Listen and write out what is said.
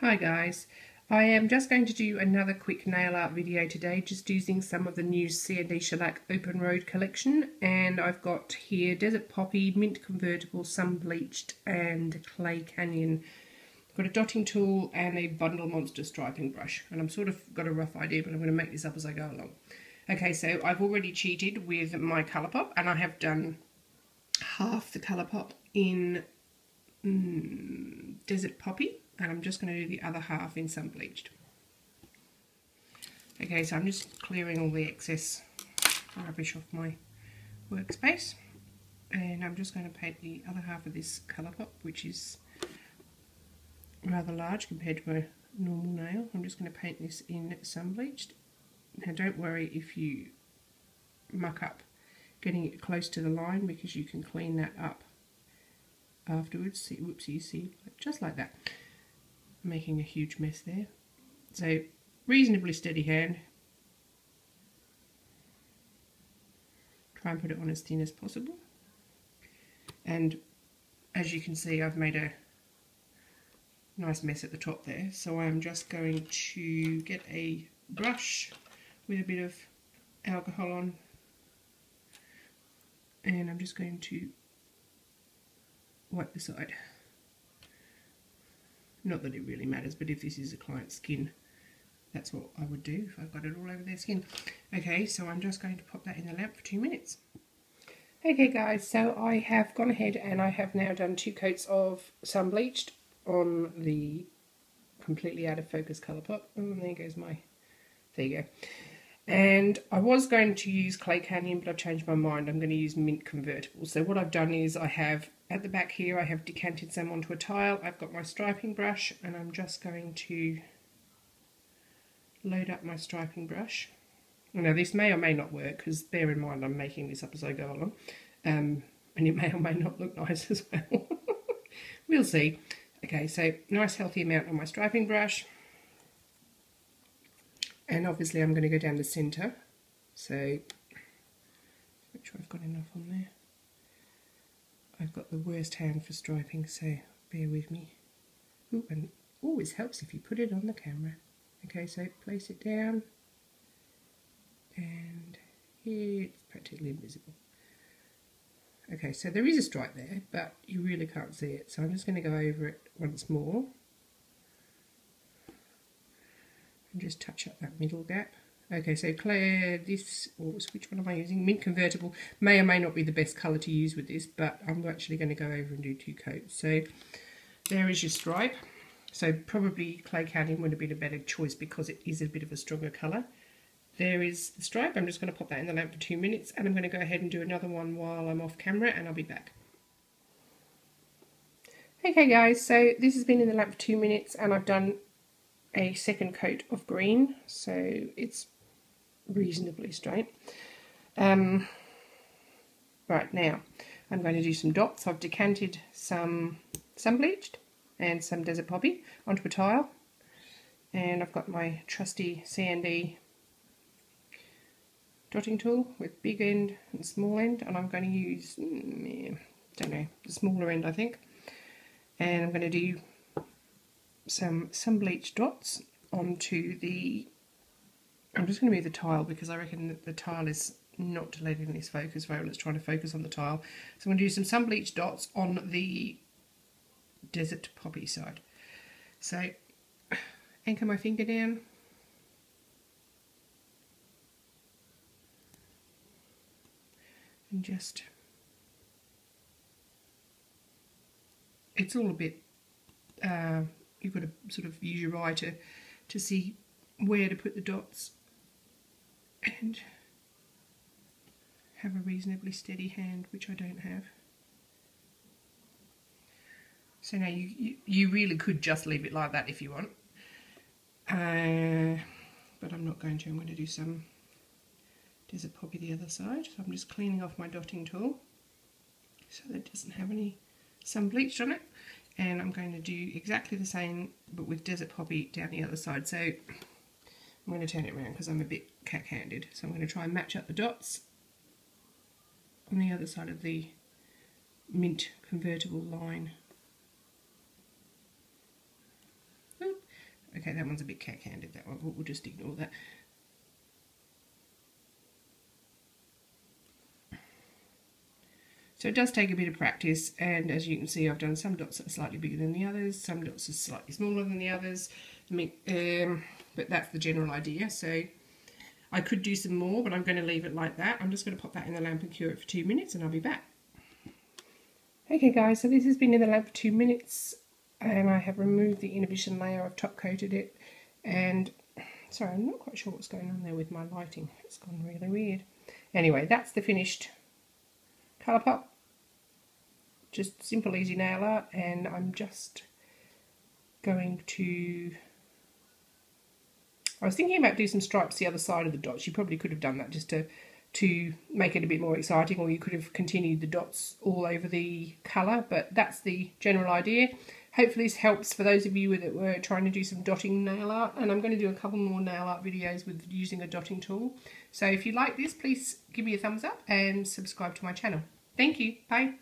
Hi guys, I am just going to do another quick nail art video today just using some of the new CND Shellac Open Road collection and I've got here Desert Poppy, Mint Convertible, Sun Bleached and Clay Canyon. I've got a dotting tool and a Bundle Monster striping brush and I'm sort of got a rough idea but I'm going to make this up as I go along. Okay so I've already cheated with my Colourpop and I have done half the Colourpop in mm, Desert Poppy and I'm just going to do the other half in sun bleached. Okay, so I'm just clearing all the excess rubbish off my workspace and I'm just going to paint the other half of this Colourpop which is rather large compared to a normal nail. I'm just going to paint this in sun bleached. Now don't worry if you muck up getting it close to the line because you can clean that up afterwards. See, whoops, you see, just like that making a huge mess there. So reasonably steady hand. Try and put it on as thin as possible. And as you can see I've made a nice mess at the top there. So I'm just going to get a brush with a bit of alcohol on and I'm just going to wipe the side. Not that it really matters, but if this is a client's skin, that's what I would do if I've got it all over their skin. Okay, so I'm just going to pop that in the lamp for two minutes. Okay guys, so I have gone ahead and I have now done two coats of sun bleached on the completely out of focus Colourpop. Oh, there goes my, there you go. And I was going to use Clay Canyon, but I've changed my mind. I'm going to use Mint Convertible. So what I've done is I have, at the back here, I have decanted some onto a tile. I've got my striping brush, and I'm just going to load up my striping brush. Now this may or may not work, because bear in mind I'm making this up as I go along. Um, and it may or may not look nice as well. we'll see. Okay, so nice healthy amount on my striping brush and obviously I'm going to go down the centre so make sure I've got enough on there. I've got the worst hand for striping so bear with me. Ooh, and always helps if you put it on the camera. Okay so place it down. And it's practically invisible. Okay so there is a stripe there but you really can't see it. So I'm just going to go over it once more and just touch up that middle gap. Okay, so Claire, this, or which one am I using? Mint Convertible may or may not be the best colour to use with this, but I'm actually going to go over and do two coats. So there is your stripe. So probably Clay Canyon would have been a better choice because it is a bit of a stronger colour. There is the stripe. I'm just going to pop that in the lamp for two minutes and I'm going to go ahead and do another one while I'm off camera and I'll be back. Okay guys, so this has been in the lamp for two minutes and I've done a second coat of green so it's reasonably straight. Um, right now I'm going to do some dots. I've decanted some sun bleached and some desert poppy onto a tile and I've got my trusty CND dotting tool with big end and small end and I'm going to use, mm, don't know, the smaller end I think and I'm going to do some some bleach dots onto the I'm just going to move the tile because I reckon that the tile is not letting this focus very well. It's trying to focus on the tile. So I'm going to do some sun bleach dots on the desert poppy side. So anchor my finger down. And just, it's all a bit uh, you've got to sort of use your eye to, to see where to put the dots and have a reasonably steady hand, which I don't have. So now you, you, you really could just leave it like that if you want. Uh, but I'm not going to. I'm going to do some desert poppy the other side. So I'm just cleaning off my dotting tool so that it doesn't have any sun bleached on it and I'm going to do exactly the same but with Desert Poppy down the other side. So I'm going to turn it around because I'm a bit cack-handed. So I'm going to try and match up the dots on the other side of the mint convertible line. Okay, that one's a bit cack-handed, that one. We'll just ignore that. So it does take a bit of practice and as you can see I've done some dots that are slightly bigger than the others, some dots are slightly smaller than the others, um, but that's the general idea. So I could do some more but I'm going to leave it like that. I'm just going to pop that in the lamp and cure it for two minutes and I'll be back. Okay guys, so this has been in the lamp for two minutes and I have removed the inhibition layer, I've top coated it and sorry I'm not quite sure what's going on there with my lighting, it's gone really weird. Anyway, that's the finished Colourpop just simple easy nail art and I'm just going to I was thinking about doing some stripes the other side of the dots. You probably could have done that just to to make it a bit more exciting or you could have continued the dots all over the colour but that's the general idea. Hopefully this helps for those of you that were trying to do some dotting nail art and I'm going to do a couple more nail art videos with using a dotting tool. So if you like this please give me a thumbs up and subscribe to my channel. Thank you. Bye